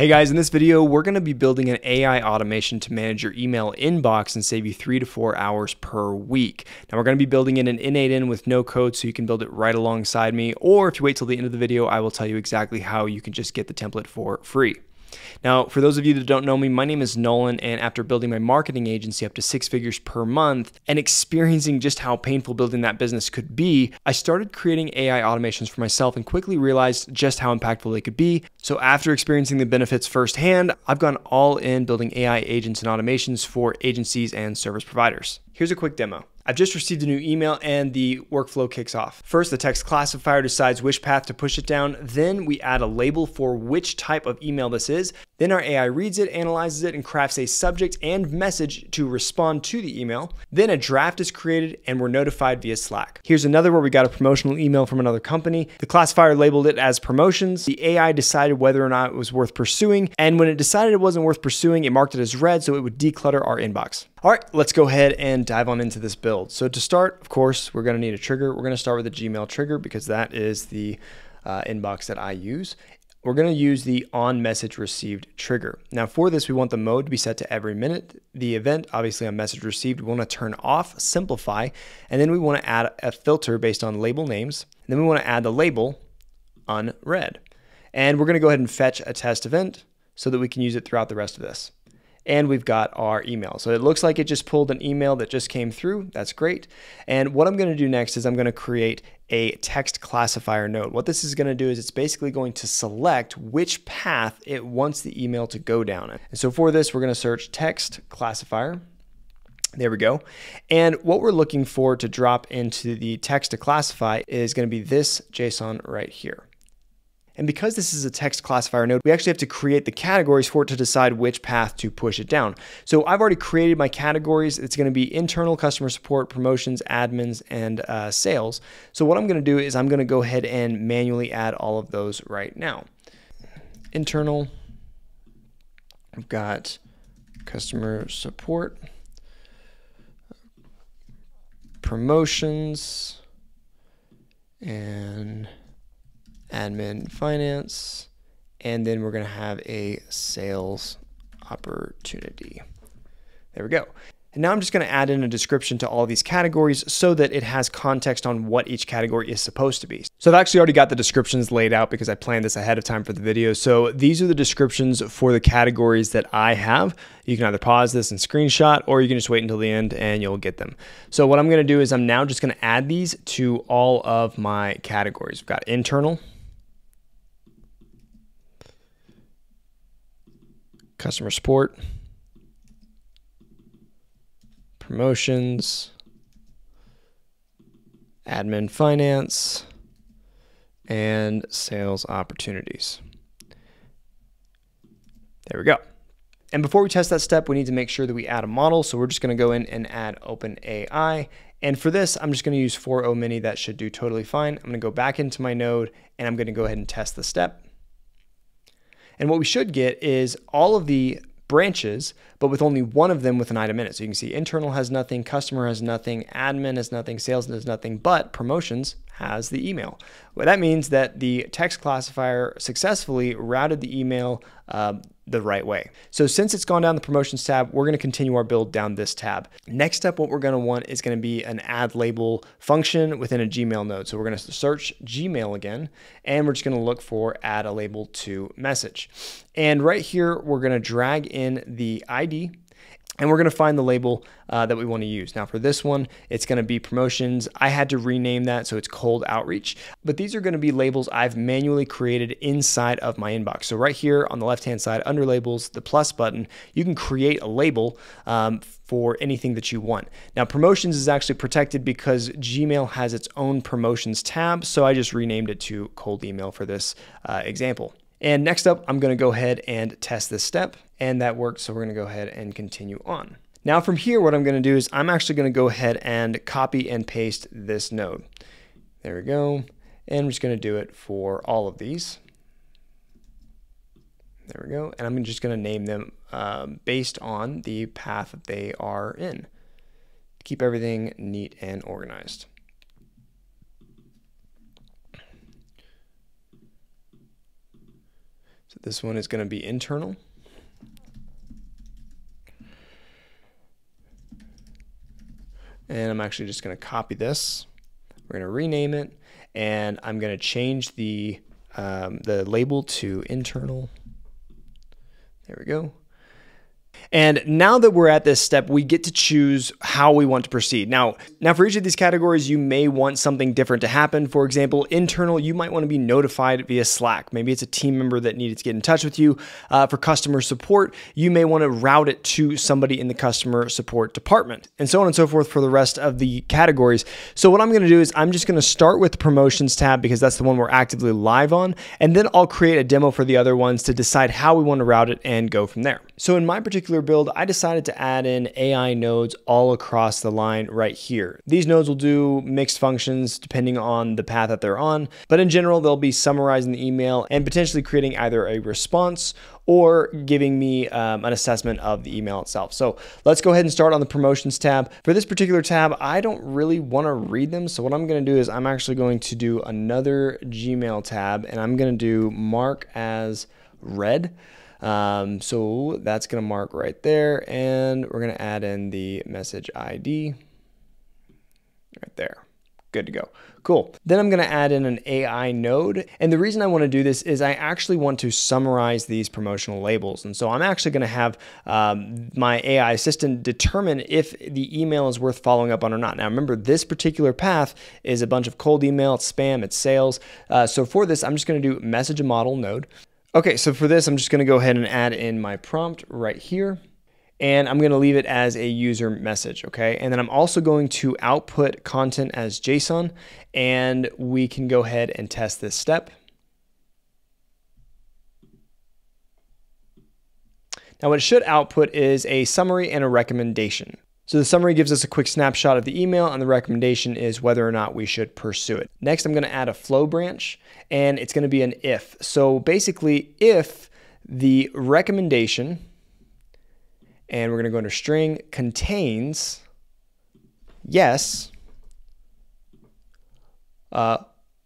Hey guys, in this video, we're going to be building an AI automation to manage your email inbox and save you three to four hours per week. Now we're going to be building in an n8n with no code so you can build it right alongside me. Or if you wait till the end of the video, I will tell you exactly how you can just get the template for free. Now, for those of you that don't know me, my name is Nolan, and after building my marketing agency up to six figures per month and experiencing just how painful building that business could be, I started creating AI automations for myself and quickly realized just how impactful they could be. So, after experiencing the benefits firsthand, I've gone all in building AI agents and automations for agencies and service providers. Here's a quick demo. I've just received a new email and the workflow kicks off. First, the text classifier decides which path to push it down. Then we add a label for which type of email this is. Then our AI reads it, analyzes it, and crafts a subject and message to respond to the email. Then a draft is created and we're notified via Slack. Here's another where we got a promotional email from another company. The classifier labeled it as promotions. The AI decided whether or not it was worth pursuing. And when it decided it wasn't worth pursuing, it marked it as read so it would declutter our inbox. All right, let's go ahead and dive on into this build. So to start, of course, we're gonna need a trigger. We're gonna start with a Gmail trigger because that is the uh, inbox that I use. We're gonna use the on message received trigger. Now for this, we want the mode to be set to every minute. The event, obviously on message received, we wanna turn off, simplify, and then we wanna add a filter based on label names. And then we wanna add the label unread. And we're gonna go ahead and fetch a test event so that we can use it throughout the rest of this and we've got our email. So it looks like it just pulled an email that just came through. That's great. And what I'm going to do next is I'm going to create a text classifier node. What this is going to do is it's basically going to select which path it wants the email to go down. And so for this, we're going to search text classifier. There we go. And what we're looking for to drop into the text to classify is going to be this JSON right here. And because this is a text classifier node, we actually have to create the categories for it to decide which path to push it down. So I've already created my categories. It's going to be internal customer support, promotions, admins, and uh, sales. So what I'm going to do is I'm going to go ahead and manually add all of those right now. Internal, I've got customer support, promotions, and admin finance, and then we're going to have a sales opportunity. There we go. And now I'm just going to add in a description to all these categories so that it has context on what each category is supposed to be. So I've actually already got the descriptions laid out because I planned this ahead of time for the video. So these are the descriptions for the categories that I have. You can either pause this and screenshot or you can just wait until the end and you'll get them. So what I'm going to do is I'm now just going to add these to all of my categories. We've got internal, customer support, promotions, admin finance, and sales opportunities. There we go. And before we test that step, we need to make sure that we add a model. So we're just going to go in and add OpenAI. And for this, I'm just going to use 4o mini. That should do totally fine. I'm going to go back into my node and I'm going to go ahead and test the step. And what we should get is all of the branches, but with only one of them with an item in it. So you can see internal has nothing, customer has nothing, admin has nothing, sales has nothing, but promotions has the email. Well, that means that the text classifier successfully routed the email uh, the right way. So since it's gone down the promotions tab, we're going to continue our build down this tab. Next up, what we're going to want is going to be an add label function within a Gmail node. So we're going to search Gmail again, and we're just going to look for add a label to message. And right here, we're going to drag in the ID and we're going to find the label uh, that we want to use. Now for this one, it's going to be promotions. I had to rename that so it's cold outreach, but these are going to be labels I've manually created inside of my inbox. So right here on the left-hand side under labels, the plus button, you can create a label um, for anything that you want. Now promotions is actually protected because Gmail has its own promotions tab. So I just renamed it to cold email for this uh, example. And next up, I'm going to go ahead and test this step and that worked. So we're going to go ahead and continue on. Now from here, what I'm going to do is I'm actually going to go ahead and copy and paste this node. There we go. And I'm just going to do it for all of these. There we go. And I'm just going to name them um, based on the path that they are in. Keep everything neat and organized. So this one is going to be internal. And I'm actually just going to copy this. We're going to rename it, and I'm going to change the um, the label to internal. There we go. And now that we're at this step, we get to choose how we want to proceed. Now, now for each of these categories, you may want something different to happen. For example, internal, you might want to be notified via Slack. Maybe it's a team member that needed to get in touch with you. Uh, for customer support, you may want to route it to somebody in the customer support department, and so on and so forth for the rest of the categories. So what I'm going to do is I'm just going to start with the promotions tab because that's the one we're actively live on, and then I'll create a demo for the other ones to decide how we want to route it and go from there. So in my particular build, I decided to add in AI nodes all across the line right here. These nodes will do mixed functions depending on the path that they're on, but in general, they'll be summarizing the email and potentially creating either a response or giving me um, an assessment of the email itself. So let's go ahead and start on the promotions tab. For this particular tab, I don't really want to read them. So what I'm going to do is I'm actually going to do another Gmail tab and I'm going to do mark as read. Um, so that's going to mark right there. And we're going to add in the message ID right there. Good to go. Cool. Then I'm going to add in an AI node. And the reason I want to do this is I actually want to summarize these promotional labels. And so I'm actually going to have um, my AI assistant determine if the email is worth following up on or not. Now, remember, this particular path is a bunch of cold email, it's spam, it's sales. Uh, so for this, I'm just going to do message a model node. Okay, so for this, I'm just going to go ahead and add in my prompt right here. And I'm going to leave it as a user message, okay? And then I'm also going to output content as JSON, and we can go ahead and test this step. Now, what it should output is a summary and a recommendation. So the summary gives us a quick snapshot of the email and the recommendation is whether or not we should pursue it. Next, I'm going to add a flow branch and it's going to be an if. So basically, if the recommendation, and we're going to go under string, contains yes, uh,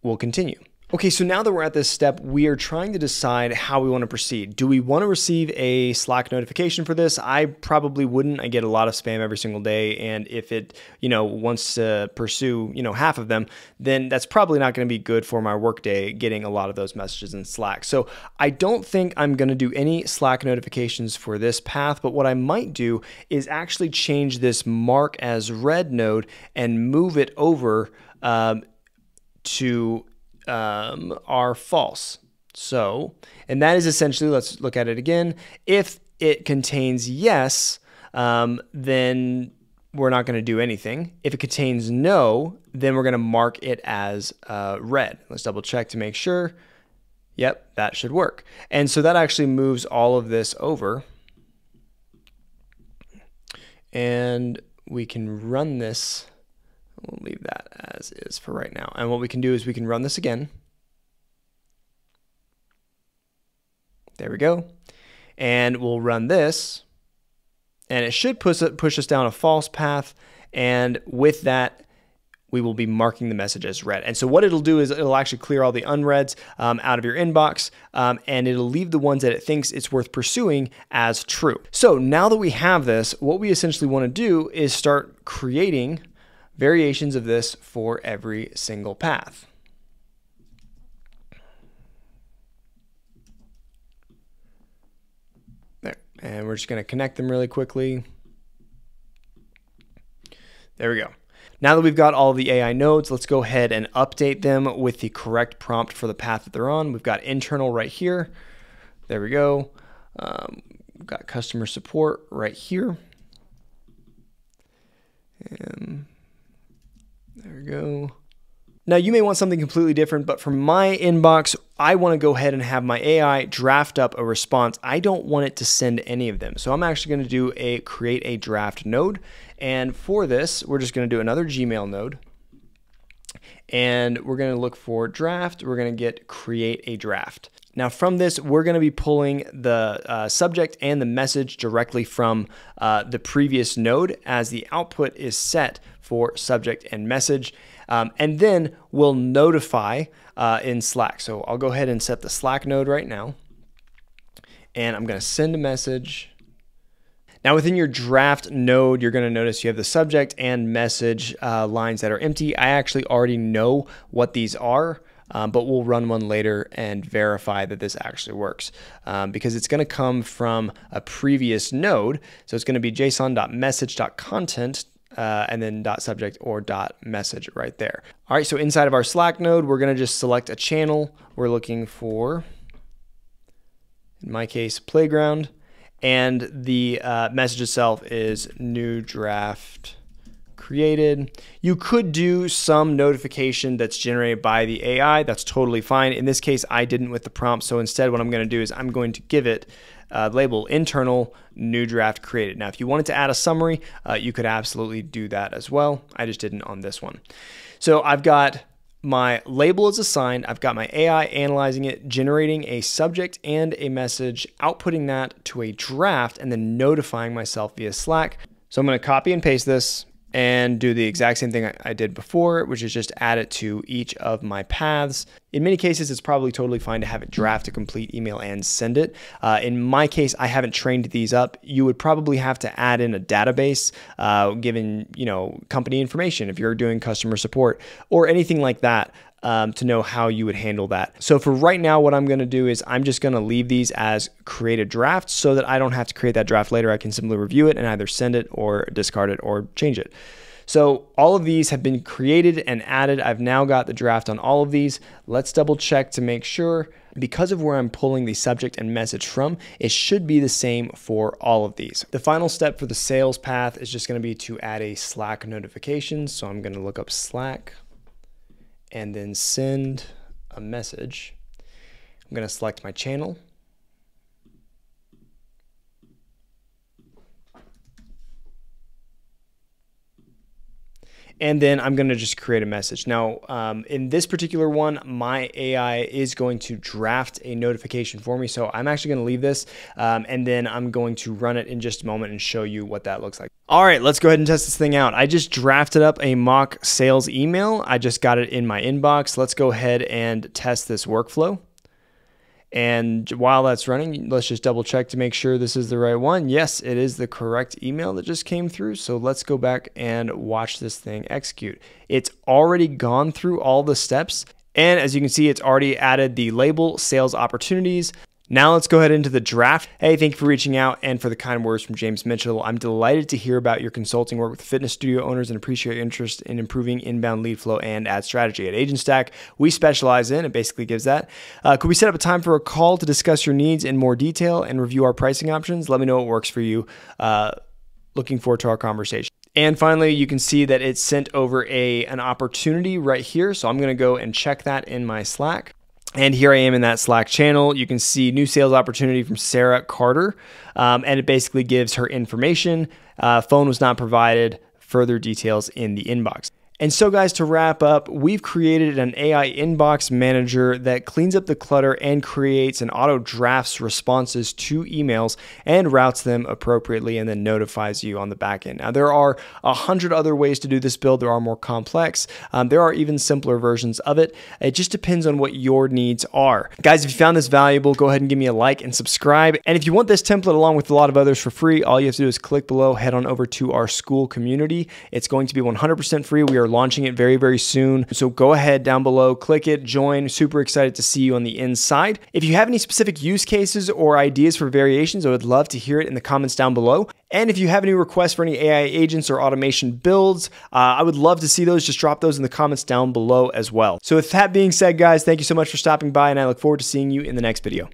we'll continue. Okay, so now that we're at this step, we are trying to decide how we want to proceed. Do we want to receive a Slack notification for this? I probably wouldn't. I get a lot of spam every single day, and if it, you know, wants to pursue, you know, half of them, then that's probably not going to be good for my workday getting a lot of those messages in Slack. So I don't think I'm going to do any Slack notifications for this path, but what I might do is actually change this mark as read node and move it over um, to um, are false. So, and that is essentially, let's look at it again. If it contains yes, um, then we're not going to do anything. If it contains no, then we're going to mark it as uh, read. Let's double check to make sure. Yep, that should work. And so that actually moves all of this over. And we can run this We'll leave that as is for right now. And what we can do is we can run this again. There we go. And we'll run this. And it should push, push us down a false path. And with that, we will be marking the message as read. And so what it'll do is it'll actually clear all the unreads um, out of your inbox um, and it'll leave the ones that it thinks it's worth pursuing as true. So now that we have this, what we essentially want to do is start creating variations of this for every single path. There, and we're just going to connect them really quickly. There we go. Now that we've got all the AI nodes, let's go ahead and update them with the correct prompt for the path that they're on. We've got internal right here. There we go. Um, we've got customer support right here. And there we go. Now, you may want something completely different, but for my inbox, I want to go ahead and have my AI draft up a response. I don't want it to send any of them. So I'm actually going to do a create a draft node. And for this, we're just going to do another Gmail node. And we're going to look for draft. We're going to get create a draft. Now, from this, we're going to be pulling the uh, subject and the message directly from uh, the previous node as the output is set for subject and message. Um, and then we'll notify uh, in Slack. So I'll go ahead and set the Slack node right now. and I'm going to send a message. Now, within your draft node, you're going to notice you have the subject and message uh, lines that are empty. I actually already know what these are. Um, but we'll run one later and verify that this actually works um, because it's going to come from a previous node. So it's going to be json.message.content uh, and then dot subject or dot message right there. All right, so inside of our Slack node, we're going to just select a channel. We're looking for, in my case, playground and the uh, message itself is new draft created. You could do some notification that's generated by the AI. That's totally fine. In this case, I didn't with the prompt. So instead, what I'm going to do is I'm going to give it uh, label internal new draft created. Now, if you wanted to add a summary, uh, you could absolutely do that as well. I just didn't on this one. So I've got my label is assigned. I've got my AI analyzing it, generating a subject and a message, outputting that to a draft, and then notifying myself via Slack. So I'm going to copy and paste this and do the exact same thing I did before, which is just add it to each of my paths. In many cases, it's probably totally fine to have it draft a complete email and send it. Uh, in my case, I haven't trained these up. You would probably have to add in a database, uh, given you know company information if you're doing customer support or anything like that um, to know how you would handle that. So for right now, what I'm going to do is I'm just going to leave these as created drafts so that I don't have to create that draft later. I can simply review it and either send it or discard it or change it. So all of these have been created and added. I've now got the draft on all of these. Let's double check to make sure because of where I'm pulling the subject and message from, it should be the same for all of these. The final step for the sales path is just gonna be to add a Slack notification. So I'm gonna look up Slack and then send a message. I'm going to select my channel. and then I'm going to just create a message. Now, um, in this particular one, my AI is going to draft a notification for me. So I'm actually going to leave this um, and then I'm going to run it in just a moment and show you what that looks like. All right, let's go ahead and test this thing out. I just drafted up a mock sales email. I just got it in my inbox. Let's go ahead and test this workflow. And while that's running, let's just double check to make sure this is the right one. Yes, it is the correct email that just came through. So let's go back and watch this thing execute. It's already gone through all the steps. And as you can see, it's already added the label sales opportunities, now let's go ahead into the draft. Hey, thank you for reaching out and for the kind words from James Mitchell. I'm delighted to hear about your consulting work with fitness studio owners and appreciate your interest in improving inbound lead flow and ad strategy. At AgentStack, we specialize in, it basically gives that. Uh, could we set up a time for a call to discuss your needs in more detail and review our pricing options? Let me know what works for you. Uh, looking forward to our conversation. And finally, you can see that it sent over a an opportunity right here. So I'm going to go and check that in my Slack. And here I am in that Slack channel. You can see new sales opportunity from Sarah Carter. Um, and it basically gives her information. Uh, phone was not provided, further details in the inbox. And so, guys, to wrap up, we've created an AI inbox manager that cleans up the clutter and creates and auto drafts responses to emails and routes them appropriately and then notifies you on the back end. Now, there are a hundred other ways to do this build. There are more complex. Um, there are even simpler versions of it. It just depends on what your needs are. Guys, if you found this valuable, go ahead and give me a like and subscribe. And if you want this template along with a lot of others for free, all you have to do is click below, head on over to our Skool community. It's going to be 100% free. We are launching it very, very soon. So go ahead down below, click it, join. Super excited to see you on the inside. If you have any specific use cases or ideas for variations, I would love to hear it in the comments down below. And if you have any requests for any AI agents or automation builds, uh, I would love to see those. Just drop those in the comments down below as well. So with that being said, guys, thank you so much for stopping by and I look forward to seeing you in the next video.